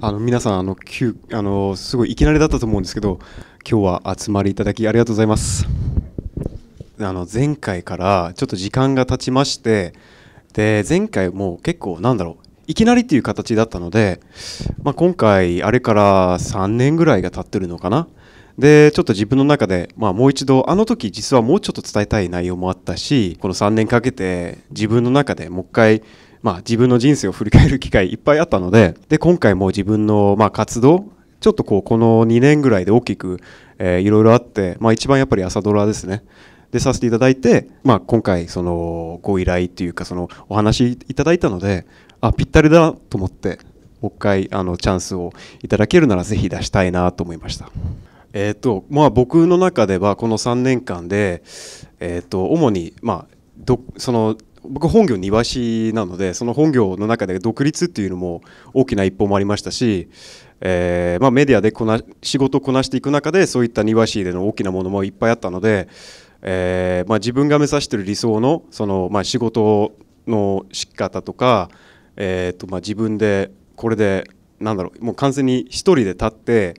あの皆さんあの急あのすごいいきなりだったと思うんですけど今日は集まりいただきありがとうございます。あの前回からちょっと時間が経ちましてで前回も結構なんだろういきなりっていう形だったので、まあ、今回あれから3年ぐらいが経ってるのかな。でちょっと自分の中で、まあ、もう一度あの時実はもうちょっと伝えたい内容もあったしこの3年かけて自分の中でもう一回まあ、自分の人生を振り返る機会いっぱいあったのでで今回も自分のまあ活動ちょっとこうこの2年ぐらいで大きく、えー、いろいろあって、まあ、一番やっぱり朝ドラですねでさせていただいて、まあ、今回そのご依頼っていうかそのお話いただいたのであぴったりだと思ってもう一回あのチャンスをいただけるならぜひ出したいなと思いました。えーとまあ、僕の中ではこの3年間で、えーと、主に、まあ、どその僕本業庭師なのでその本業の中で独立っていうのも大きな一歩もありましたし、えーまあ、メディアでこな仕事をこなしていく中でそういった庭師での大きなものもいっぱいあったので、えーまあ、自分が目指している理想のその、まあ、仕事の仕方とか、えーとまあ、自分でこれでなんだろうもう完全に一人で立って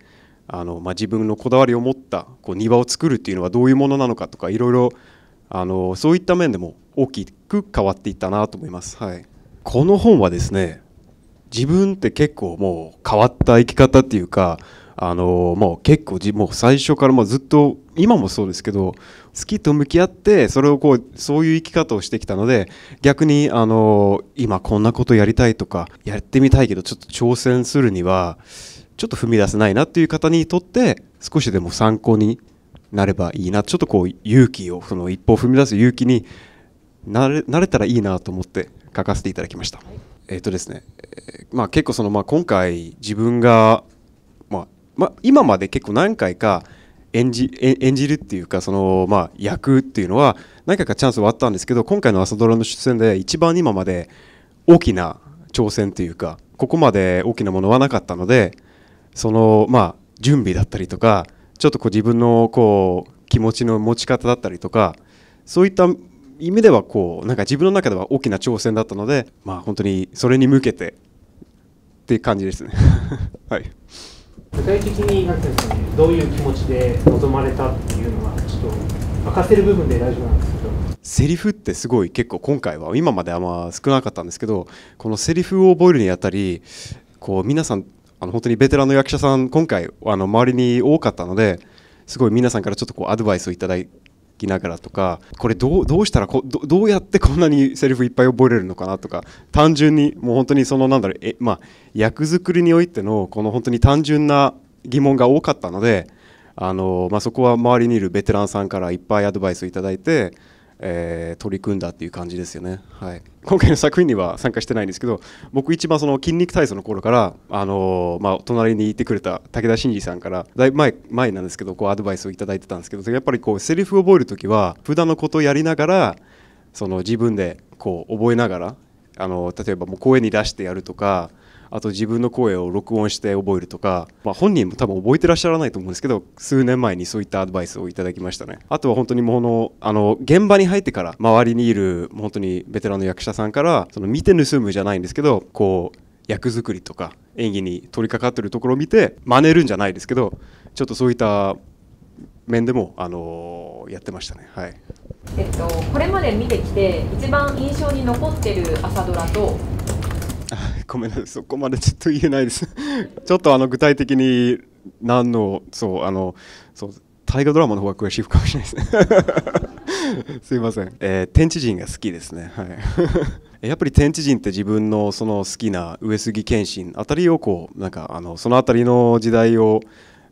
あの、まあ、自分のこだわりを持ったこう庭を作るっていうのはどういうものなのかとかいろいろあのそういった面でも大きく変わっていったなと思います。はい、この本はですね自分って結構もう変わった生き方っていうかあのもう結構もう最初からもうずっと今もそうですけど好きと向き合ってそれをこうそういう生き方をしてきたので逆にあの今こんなことやりたいとかやってみたいけどちょっと挑戦するにはちょっと踏み出せないなっていう方にとって少しでも参考になればいいなちょっとこう勇気をその一歩踏み出す勇気になれなれたらいいなと思って書かせていただきました。えっ、ー、とですね、えー、まあ、結構その、まあ、今回自分が、まあまあ、今まで結構何回か演じ演じるっていうかその、まあ、役っていうのは何回かチャンスはあったんですけど今回の朝ドラの出演で一番今まで大きな挑戦というかここまで大きなものはなかったのでその、まあ、準備だったりとかちょっとこう自分のこう気持ちの持ち方だったりとかそういった意味ではこうなんか自分の中では大きな挑戦だったのでまあ本当にそれに向けてっていう感じですね。はい。具体的に何ていうんですかねどういう気持ちで臨まれたっていうのはちょっと明かせる部分で大丈夫なんですけど。セリフってすごい結構今回は今まではまあ少なかったんですけどこのセリフを覚えるにあたりこう皆さんあの本当にベテランの役者さん今回あの周りに多かったのですごい皆さんからちょっとこうアドバイスをいただきながらとかこれどうどうしたらこどどうやってこんなにセリフいっぱい覚えれるのかなとか単純にもう本当にそのなんだろうえ、まあ、役作りにおいてのこの本当に単純な疑問が多かったのであの、まあ、そこは周りにいるベテランさんからいっぱいアドバイスをいただいてえー、取り組んだっていう感じですよね、はい、今回の作品には参加してないんですけど僕一番その筋肉体操の頃から、あのー、まあ、隣にいてくれた武田真治さんからだいぶ前前なんですけどこうアドバイスをいただいてたんですけどやっぱりこうセリフを覚える時は普段のことをやりながらその自分でこう覚えながらあの例えばもう声に出してやるとかあと自分の声を録音して覚えるとか、まあ、本人も多分覚えてらっしゃらないと思うんですけど数年前にそういったアドバイスをいただきましたねあとは本当にものあの現場に入ってから周りにいる本当にベテランの役者さんからその見て盗むじゃないんですけどこう役作りとか演技に取り掛かってるところを見て真似るんじゃないですけどちょっとそういった面でも、あのー、やってましたね。はいえっと、これまで見てきて一番印象に残ってる朝ドラと ごめんなさい。そこまでちょっと言えないです。ちょっとあの具体的に何のそうあのそう大河ドラマの方が詳しいかもしれないです。ね すいません、えー、天地人が好きですね。はい。やっぱり天地人って自分のその好きな上杉謙信あたりをこうなんかあのそのあたりの時代を、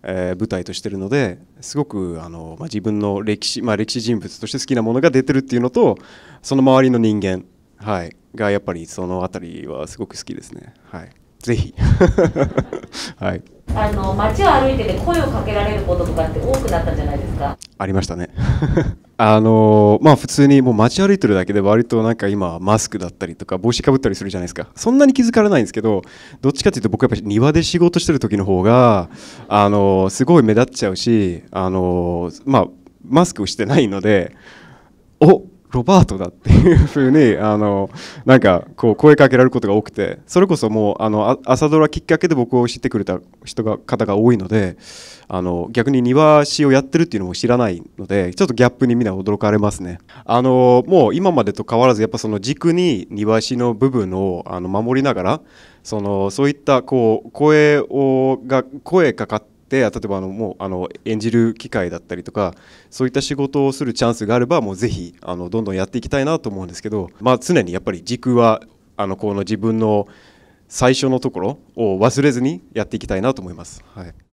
えー、舞台としてるのですごくあの、まあ、自分の歴史、まあ、歴史人物として好きなものが出てるっていうのとその周りの人間。はい。がやっぱりそのあたりはすごく好きですね。はい、ぜひ。はい。あの街を歩いてて声をかけられることとかって多くなったんじゃないですか。ありましたね。あのまあ普通にもう街歩いてるだけで割となんか今マスクだったりとか帽子かぶったりするじゃないですか。そんなに気づかれないんですけど、どっちかっていうと僕やっぱり庭で仕事してる時の方があのすごい目立っちゃうし、あのまあマスクをしてないので、おロバートだっていうふうにあのなんかこう声かけられることが多くてそれこそもうあの朝ドラきっかけで僕を知ってくれた人が方が多いのであの逆に庭師をやってるっていうのも知らないのでちょっとギャップにみんな驚かれますね。あのもう今までと変わらずやっぱその軸に庭師の部分をあの守りながらそのそういったこう声をが声かかって例えばあのもうあの演じる機会だったりとかそういった仕事をするチャンスがあればもうぜひあのどんどんやっていきたいなと思うんですけど、まあ、常にやっぱり軸はあのこの自分の最初のところを忘れずにやっていきたいなと思います。はい